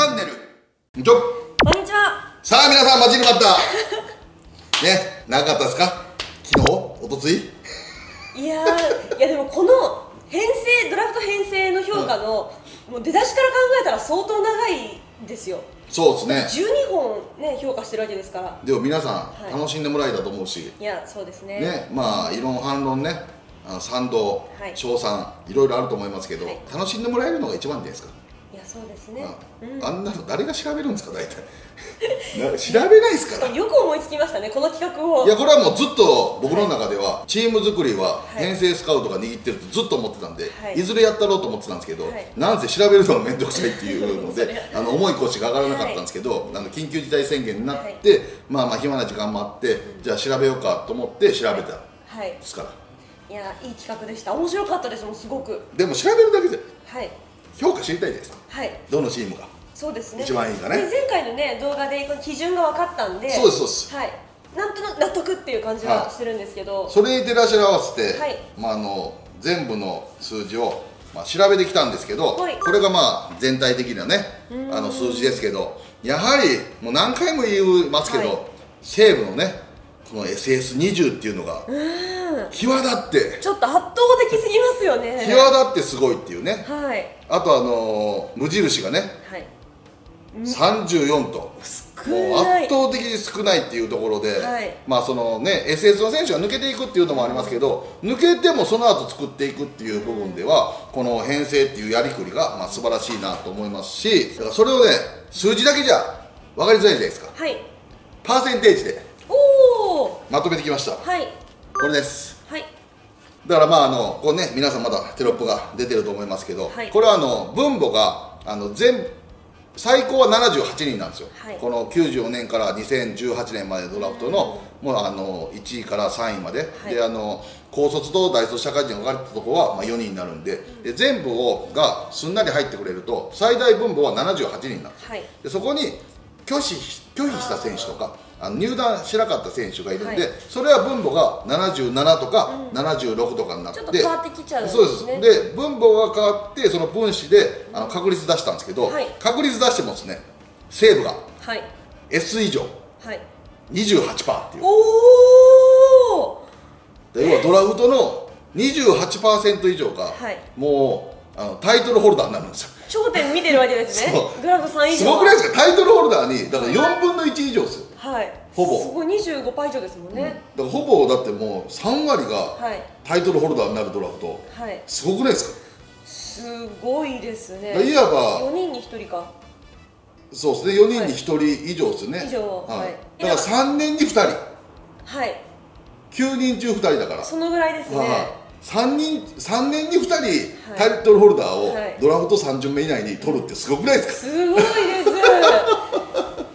チャンネル。こんにちは。さあ皆さん待ちに待った。ね長かったですか？昨日？おとつい？いやー、いやでもこの編成、ドラフト編成の評価の、もう出だしから考えたら相当長いですよ。そうですね。12本ね、評価してるわけですから。でも皆さん、はい。楽しんでもらえたと思うし。いや、そうですね。ねまあ異論反論ね。あの賛同はい。称賛いろいろあると思いますけど、はい。楽しんでもらえるのが一番じゃないですか、そうですね。ああんなの誰が調べるんですか大体。な調べないですから。よく思いつきましたね、この企画を。いやこれはもうずっと僕の中ではチーム作りははい。編成スカウトが握ってるとずっと思ってたんで、はい。い、ずれやったろうと思ってたんですけど、はい。なんせ調べるのが面倒くさいっていうので あの重い腰が上がらなかったんですけど、あの緊急事態宣言になって、まあまあ暇な時間もあって、じゃあ調べようかと思って調べた。んはい。ですから。いや、いい企画でした。面白かったですもん、すごく。でも調べるだけで。はい。評価知りたいじゃないですかはい。どのチームが？そうですね。一番いいかねで前回のね、動画で基準が分かったんで。そうですそうですはい。なんとなく納得っていう感じはしてるんですけど。それに照らし合わせて、はいまあ、あの全部の数字を、まあ、調べてきたんですけど、はいこれがまあ全体的なねあの数字ですけどやはりもう何回も言いますけど、はい西武のねこの SS20 っていうのがうん。際立ってちょっと圧倒的すぎますよね。際立ってすごいっていうねはい。あとあの無印がねはい。34と。少もう。圧倒的に少ないっていうところで、はいまあそのね SS の選手が抜けていくっていうのもありますけど、抜けてもその後作っていくっていう部分では、この編成っていうやりくりがまあ素晴らしいなと思いますしだからそれをね数字だけじゃ分かりづらいじゃないですかはい。パーセンテージで。まとめてきました。はい。これです。はい。だからまああのこうね皆さんまだテロップが出てると思いますけど、はい。これはあの分母があの全最高は78人なんですよ、はい。この94年から2018年までドラフトの,、もうあの1位から3位まで、はい。であの高卒と大卒社会人が分かれたところは、まあ、4人になるんでで全部をがすんなり入ってくれると最大分母は78人なんですよ。はい。でそこに拒否拒否した選手とかあの入団しなかった選手がいるんで、はい。それは分母が77とか76とかになって、ちょっと変わってきちゃうんです。そうねですで分母が変わってその分子であの確率出したんですけど、はい。確率出してもですね西武がはい。S 以上はい。28%っていう。おお。で要はドラフトの28%以上が、はい。もうあのタイトルホルダーになるんですよ頂点見てるわけですね。グラフ3以上。すごくないですかタイトルホルダーにだから4分の1以上ですよはい。ほぼすごい25パー以上ですもんね。だからほぼだってもう3割がはい。タイトルホルダーになるドラフトはい。すごくないですか？すごいですね。いわば4人に1人か。そうですね4人に1人以上ですよね、以上はいはいだから3年に2人はい。9人中2人だからそのぐらいですね。はい3人3年に2人、はい。タイトルホルダーをはい。ドラフト3巡目以内に取るってすごくないですか、すごいです。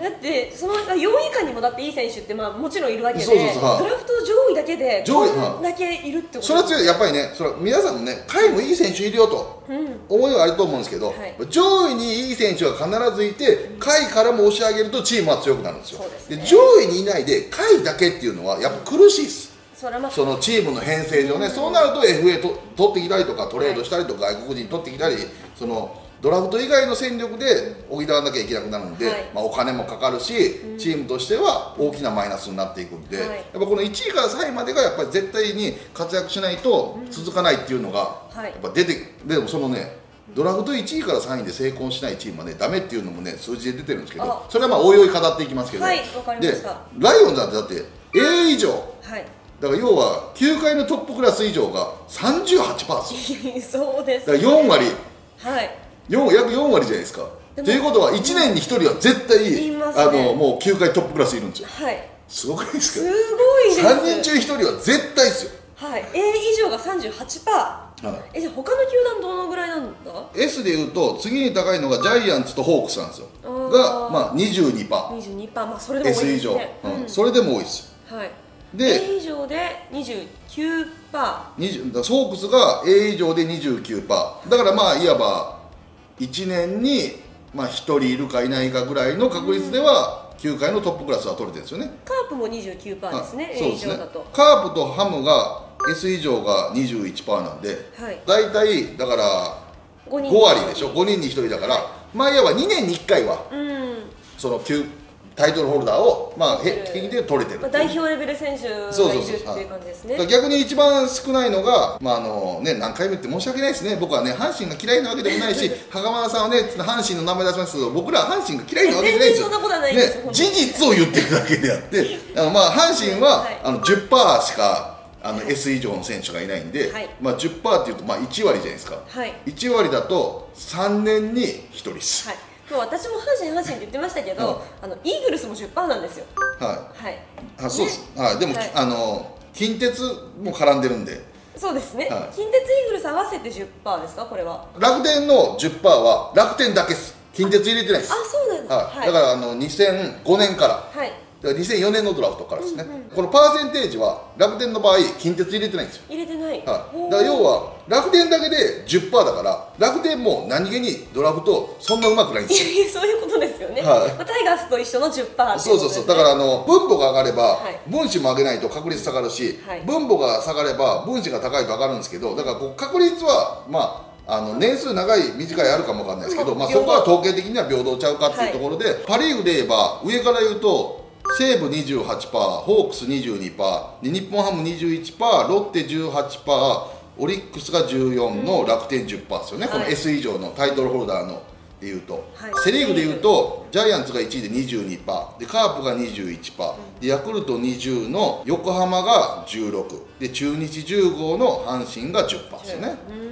だってその4位以下にもだっていい選手ってまあもちろんいるわけで、そうそうそう。はい。ドラフト上位だけで上位。だけいるってことそれは強いやっぱりねそれは皆さんもね下位もいい選手いるよとうん。思いはあると思うんですけど、はい。上位にいい選手が必ずいて下位からも押し上げるとチームは強くなるんですよ。ですね。上位にいないで下位だけっていうのはやっぱ苦しいですそれはまあそのチームの編成上ね、そうなると FA と取ってきたりとかトレードしたりとか、外国人取ってきたりそのドラフト以外の戦力で補わなきゃいけなくなるんで、はい。まあ、お金もかかるし、チームとしては大きなマイナスになっていくんで、はい。やっぱこの1位から3位までがやっぱり絶対に活躍しないと続かないっていうのが、はい。やっぱ出てでもそのねドラフト1位から3位で成功しないチームはねダメっていうのもね数字で出てるんですけどあ。それはまあおいおい語っていきますけど、でライオンズなんてだって A 以上はい。だから要は球界のトップクラス以上が38%ですよそうです、だから4割。はい。4約4割じゃないですか。ということは1年に1人は絶対、ね。あのもう球界トップクラスいるんですよ。はい。すごくないですすかごいです。3人中1人は絶対ですよ、はい。A 以上が38パー。はい。えじゃあ他の球団どのぐらいなんだ？S でいうと次に高いのがジャイアンツとホークスなんですよ。が、まあ、22%パ22パーまあそれでも多い S 以上、ですね。うん。うん。それでも多いですはい。で A 以上で29パ20だからホークスが A 以上で29%だからまあいわば1年に、まあ、1人いるかいないかぐらいの確率では球界のトップクラスは取れてるんですよね。ー。カープも29パーですね。あ A 以そうですね。上だと。カープとハムが S 以上が21%なんではい。大体だから5人5割でしょ。5人に1人だから、はまあいわば2年に1回はうん、その旧タイトルホルダーをまあ平均で取れてる。まあ、代表レベル選手がいるっていう感じですね。だから逆に一番少ないのが、まああのね、何回も言って申し訳ないですね、僕はね、阪神が嫌いなわけでもないし、袴田さんはね、阪神の名前出しますけど、僕らは阪神が嫌いなわけじゃないですよ、そんなことはない事実を言ってるだけであって、あのまあ、阪神は、はい。あの10%しかあの S 以上の選手がいないんで、はい。まあ、10%っていうと、まあ、1割じゃないですか、はい。1割だと3年に1人です。はいもう私も阪神阪神って言ってましたけど、うん。あのイーグルスも10%なんですよ。はい。はい。あそうです、はい、でも、はい。あの近鉄も絡んでるんで。そうですね、はい。近鉄イーグルス合わせて10%ですか？これは。楽天の10%は楽天だけです。近鉄入れてないです。あそうなんだ。はい。だからあの2005年からはいだから2004年のドラフトからですね、うんうんこのパーセンテージは楽天の場合近鉄入れてないんですよ、入れてない、はい、だから要は楽天だけで10%だから楽天も何気にドラフトそんなうまくないんですよ。そういうことですよね、はい。まあ、タイガースと一緒の10%ってね、そうそうそう。だからあの分母が上がれば、はい。分子も上げないと確率下がるし、はい。分母が下がれば分子が高いと上がるんですけどだからこう確率はまああの年数長い短いあるかもわかんないですけど、まあ、そこは統計的には平等ちゃうかっていうところで、パ・リーグで言えば上から言うと西武28%ホークス22%で日本ハム21%ロッテ18%オリックスが14の楽天10%ですよね、このはい。S 以上のタイトルホルダーのでいうと、はい。セ・リーグでいうとジャイアンツが1位で22%でカープが21%でヤクルト20の横浜が16で中日15の阪神が10%ですよね、うーん。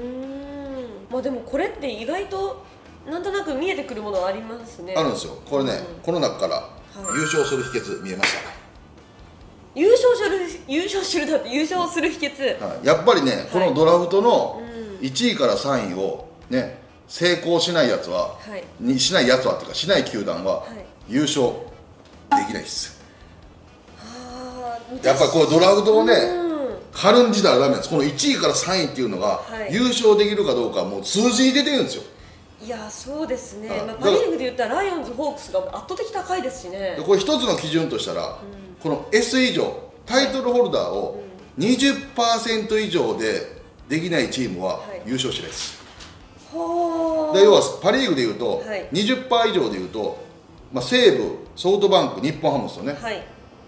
まあでもこれって意外となんとなく見えてくるものはありますね。あるんですよ。これね、うん。この中からい優勝する秘訣見えまし優勝する優勝するだって優勝する秘訣。た、はい、やっぱりねこのドラフトのうん。1位から3位をね成功しないやつは、はい。にしないやつはっていうかしない球団ははい。優勝できないです。あーやっぱこうドラフトをね、うん。軽んじたらダメなんです。この1位から3位っていうのが、はい。優勝できるかどうかはもう数字に出てるんですよいやそうですね、はいまあ、パ・リーグで言ったらライオンズ、ホークスが圧倒的高いですしね。でこれ一つの基準としたら、この S 以上タイトルホルダーを20%以上でできないチームははい。優勝しないです、はで要はパ・リーグでいうと、はい。20%以上でいうと、まあ、西武ソフトバンク日本ハムですよね、はい。っ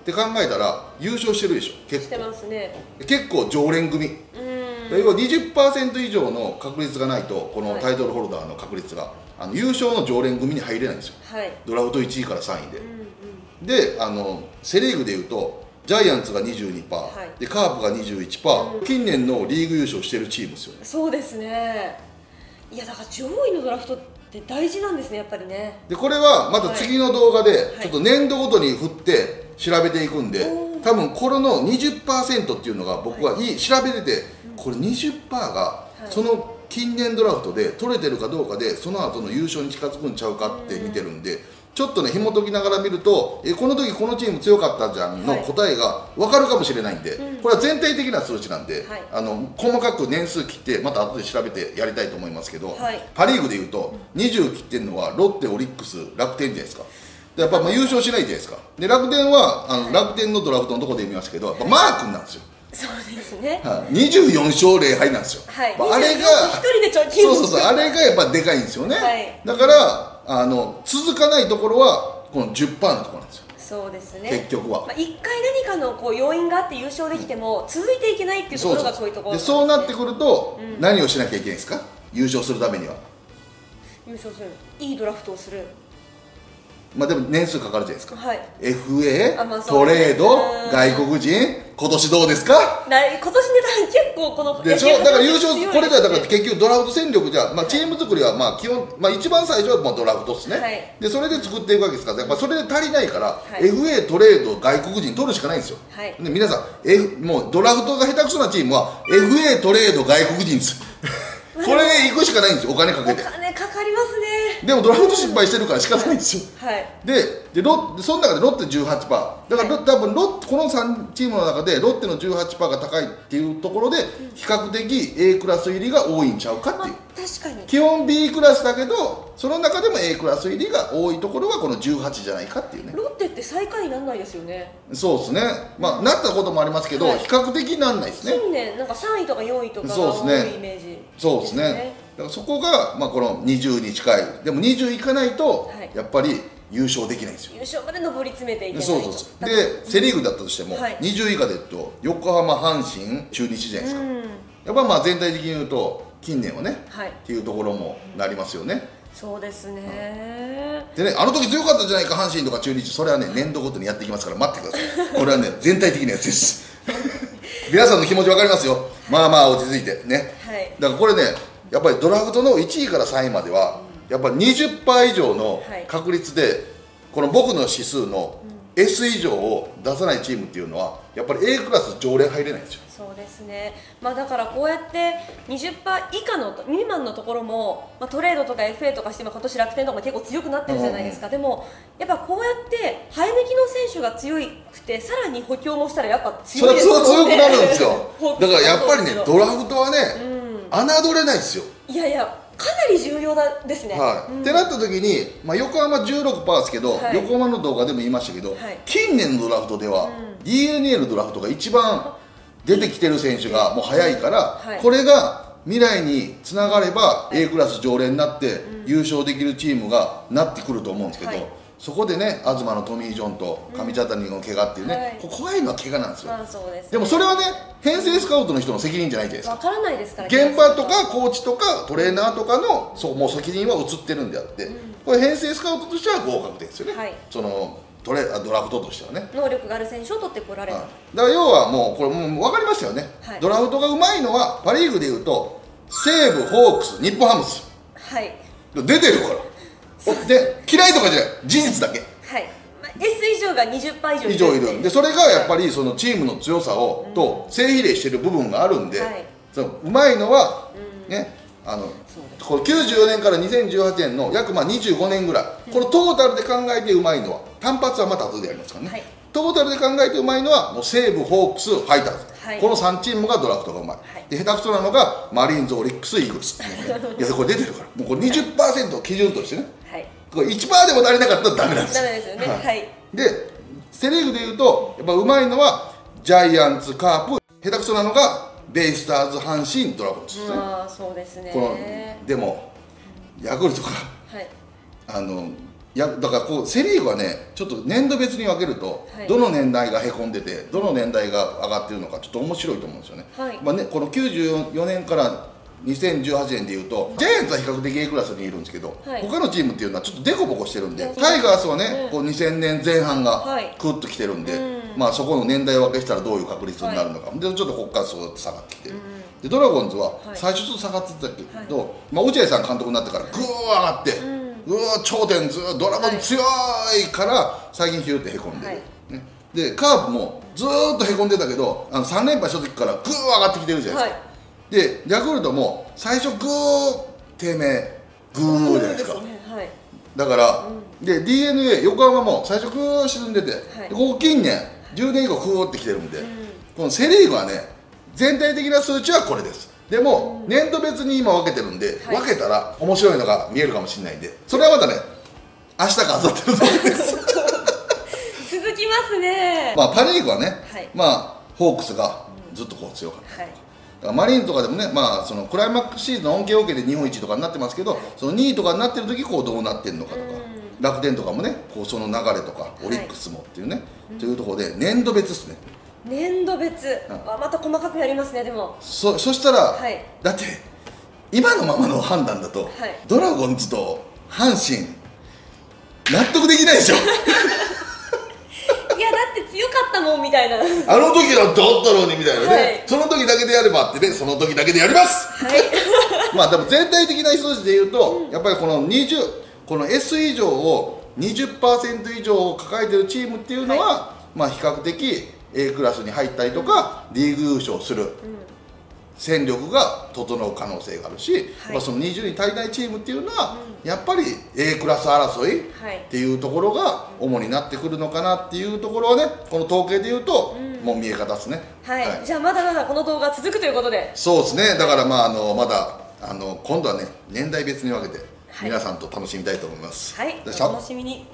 て考えたら優勝してるでしょ結して構ますね。結構常連組、うん要は20%以上の確率がないとこのはい。タイトルホルダーの確率があの優勝の常連組に入れないんですよ。はい。ドラフト1位から3位で。う、んうん。であのセ・リーグでいうとジャイアンツが22%、はい。でカープが21%、近年のリーグ優勝してるチームですよ。ねそうですね。いやだから上位のドラフトって大事なんですねやっぱりね。でこれはまた次の動画でい。ちょっと年度ごとに振って調べていくんで、おー多分これの20%っていうのが僕はい。い調べててこれ20%がい。その近年ドラフトで取れてるかどうかでその後の優勝に近づくんちゃうかって見てるんでちょっとね紐解きながら見るとえこの時このチーム強かったじゃんのはい。答えが分かるかもしれないんで、うん。これは全体的な数値なんで、はい。あの細かく年数切ってまた後で調べてやりたいと思いますけど、はい。パ・リーグでいうと20切ってるのはロッテ、オリックス、楽天じゃないですか。でやっぱまあ優勝しないじゃないですか。で楽天はあの、楽天のドラフトのところで見ましたけど、やっぱマー君なんですよ。そうですね。はい、24勝0敗なんですよ。はい。まああれが24一人で貯金そうそうそう。あれがやっぱでかいんですよね。はい。だからあの続かないところはこの10%のところなんですよ。そうですね。結局は。まあ、一回何かのこう要因があって優勝できても続いていけないっていうところがそういうところでそうなってるくると、うん。何をしなきゃいけないんですか？優勝するためには。優勝する。いいドラフトをするまあでも年数かかるじゃないですか。はい。FA、あまトレードうん。外国人今年どうですか？な今年ね結構このでしょ？だから優勝これだだから結局ドラフト戦力じゃ、まあ、チーム作りはまあ基本、まあ、一番最初はまあドラフトですね、はい。でそれで作っていくわけですからやっぱそれで足りないから、い。FA トレード外国人取るしかないんですよ、はい。で皆さん、F、もうドラフトが下手くそなチームは FA トレード外国人 ですこれで行くしかないんですよお金かおけて。金かかりますねでもドラフト失敗してるから仕方ないんですよ。はい。ででロでその中でロッテ18%だからロ、多分ロッこの3チームの中でロッテの18%が高いっていうところで比較的 A クラス入りが多いんちゃうかまあっていう。確かに。基本 B クラスだけどその中でも A クラス入りが多いところはこの18じゃないかっていうね。ロッテって最下位にならないですよね。そうですね。まあなったこともありますけど、はい。比較的なんないですね。近年なんか3位とか4位とかが多そうですね。いイメージそうですねからそこが、まあ、この20に近い。でも20いかないと、はい。やっぱり優勝できないんですよ。優勝まで上り詰めていけないと。そうそうそう。でセ・リーグだったとしても、はい。20以下で言うと横浜阪神中日じゃないですか、うん。やっぱまあ全体的に言うと近年はね、はい。っていうところもなりますよね。そうですね。でねあの時強かったじゃないか阪神とか中日。それはね年度ごとにやっていきますから待ってください。これはね全体的なやつです。皆さんの気持ち分かりますよ。まあまあ落ち着いてね。はい。だからこれねやっぱりドラフトの1位から3位まではやっぱ20%以上のはい。確率でこの僕の指数の S 以上を出さないチームっていうのはやっぱり A クラス常連入れないんですよ。そうですね、まあ、だからこうやって20%以下の未満のところも、まあ、トレードとか FA とかして、まあ今年楽天とかも結構強くなってるじゃないですか、でもやっぱこうやって生え抜きの選手が強くてさらに補強もしたらやっぱ強いですは強くなるんですよ。ほだからやっぱりねドララフトはね侮れないですよ。いやいやかなり重要だですね、はい。うん。ってなった時に、まあ、横浜16%ですけど、はい。横浜の動画でも言いましたけど、はい。近年のドラフトでは、う d n a のドラフトが一番出てきてる選手がもう早いから、はい。これが未来につながれば、A クラス常連になって優勝できるチームがなってくると思うんですけど、はいそこでね東のトミー・ジョンと上茶谷の怪我っていうね、はい。こ怖いのは怪我なんですよ、まあですね。でもそれはね編成スカウトの人の責任じゃないじゃないですか。わからないですから現場とかコーチとかトレーナーとかのそうもう責任は移ってるんであって、これ編成スカウトとしては合格点ですよね、はい。そのトレあドラフトとしてはね、能力がある選手を取ってこられる、はいだから要はもうこれもう分かりましたよね、はい。ドラフトがうまいのはパ・リーグでいうと西武ホークス日本ハムスはい。出てるからで嫌いとかじゃない。事実だけ。はい、まあ、S 以上が20%以上以上いるでそれがやっぱりそのチームの強さを、と正比例してる部分があるんで、はい。そのうまいのは、ねあのこの94年から2018年の約まあ25年ぐらい、このトータルで考えてうまいのは単発はまた後でやりますからね、はい。トータルで考えてうまいのはもう西武ホークスファイターズ、はい。この3チームがドラフトがうまい、い。で下手くそなのがマリーンズオリックスイーグルス。いやこれ出てるから。もうこれ20%を基準としてね。はいこれ1%でも足りなかったらダメなんです。ダメですよね。はい。でセ・リーグでいうとやっぱうまいのはジャイアンツカープ下手くそなのがベイスターズ阪神ドラゴンズですね、まあそうですね。このでもヤクルトかはい。あのやだからこうセ・リーグはねちょっと年度別に分けると、はい。どの年代がへこんでてどの年代が上がってるのかちょっと面白いと思うんですよね,、はい。まあ、ねこの94年から2018年でいうとジャイアンツは比較的 A クラスにいるんですけど、はい。他のチームっていうのはちょっとデコボコしてるんでタイガースはね、うん。こう2000年前半がはい。クッときてるんで、うん。まあ、そこの年代分けしたらどういう確率になるのか、でちょっとここからそうやって下がってきてる、でドラゴンズははい。最初ちょっと下がってたけど、まあ、落合さん監督になってからぐー上がって、うわー頂点ずードラゴンズ強いから最近ヒューってへこんでる、はい。ね、でカープもずーっとへこんでたけどあの3連敗した時からぐー上がってきてるじゃないですか、はいでヤクルトも最初グー低迷グーじゃないですか。そうねはい。だから、で d n a 横浜も最初グー沈んでて、はい。でここ近年10年以降グーってきてるんで、このセ・リーグはね全体的な数値はこれです。でも、年度別に今分けてるんで、はい。分けたら面白いのが見えるかもしれないんでそれはまたね明日か明後日のところです。続きますね。まあパ・リーグはね、はい。まあホークスがずっとこう強かった、はいだからマリーンズとかでもね、まあ、そのクライマックスシーズンの恩恵を受けて日本一とかになってますけど、その2位とかになってる時こうどうなってるのかとか、楽天とかもねこうその流れとか、オリックスもっていうね、というところで年度別ですね。年度別。あまた細かくやりますねでも。そそしたら、はい。だって今のままの判断だと、はい。ドラゴンズと阪神納得できないでしょ強かったもんみたいな。はあの時だってあったのにみたいなね、はい。その時だけでやればってねその時だけでやります。い。まあでも全体的な数字で言うと、やっぱりこの20この S 以上を20%以上を抱えてるチームっていうのは、まあ比較的 A クラスに入ったりとかリーグ優勝する戦力が整う可能性があるし、はい。やっぱその20に足りないチームっていうのは、やっぱり A クラス争いはい。っていうところが主になってくるのかなっていうところはねこの統計で言うと、もう見え方ですね。はい、じゃあまだまだこの動画続くということで。そうですね。だからまああのまだあの今度はね年代別に分けてはい。皆さんと楽しみたいと思います、はい。楽しみに